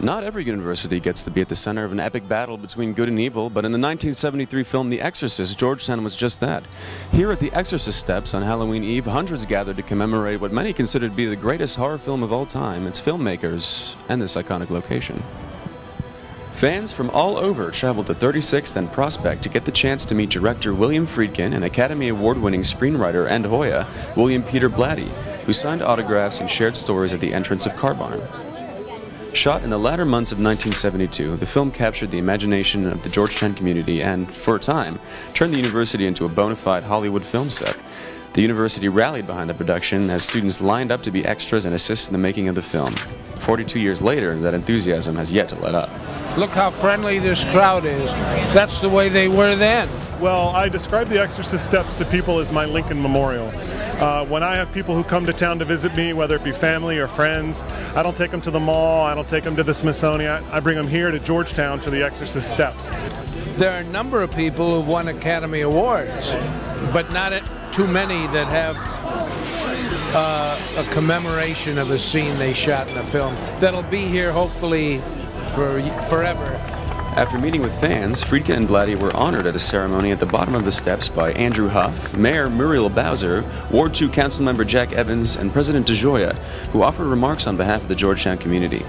Not every university gets to be at the center of an epic battle between good and evil, but in the 1973 film The Exorcist, Georgetown was just that. Here at the Exorcist Steps on Halloween Eve, hundreds gathered to commemorate what many consider to be the greatest horror film of all time, its filmmakers, and this iconic location. Fans from all over traveled to 36th and Prospect to get the chance to meet director William Friedkin and Academy Award winning screenwriter and Hoya, William Peter Blatty, who signed autographs and shared stories at the entrance of Car Barn. Shot in the latter months of 1972, the film captured the imagination of the Georgetown community and, for a time, turned the university into a bona fide Hollywood film set. The university rallied behind the production as students lined up to be extras and assist in the making of the film. 42 years later, that enthusiasm has yet to let up. Look how friendly this crowd is. That's the way they were then. Well, I describe the Exorcist Steps to people as my Lincoln Memorial. Uh, when I have people who come to town to visit me, whether it be family or friends, I don't take them to the mall, I don't take them to the Smithsonian, I bring them here to Georgetown to the Exorcist Steps. There are a number of people who've won Academy Awards, but not too many that have uh, a commemoration of a scene they shot in a film that'll be here hopefully for forever. After meeting with fans, Friedkin and Blatty were honored at a ceremony at the bottom of the steps by Andrew Huff, Mayor Muriel Bowser, Ward 2 Councilmember Jack Evans, and President DeGioia, who offered remarks on behalf of the Georgetown community.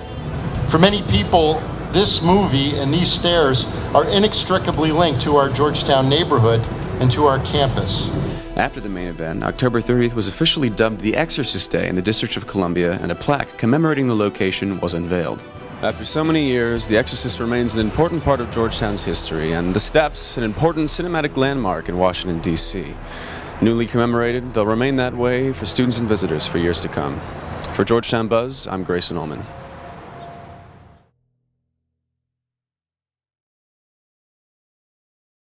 For many people, this movie and these stairs are inextricably linked to our Georgetown neighborhood and to our campus. After the main event, October 30th was officially dubbed the Exorcist Day in the District of Columbia, and a plaque commemorating the location was unveiled. After so many years, The Exorcist remains an important part of Georgetown's history, and the steps, an important cinematic landmark in Washington, D.C. Newly commemorated, they'll remain that way for students and visitors for years to come. For Georgetown Buzz, I'm Grayson Ullman.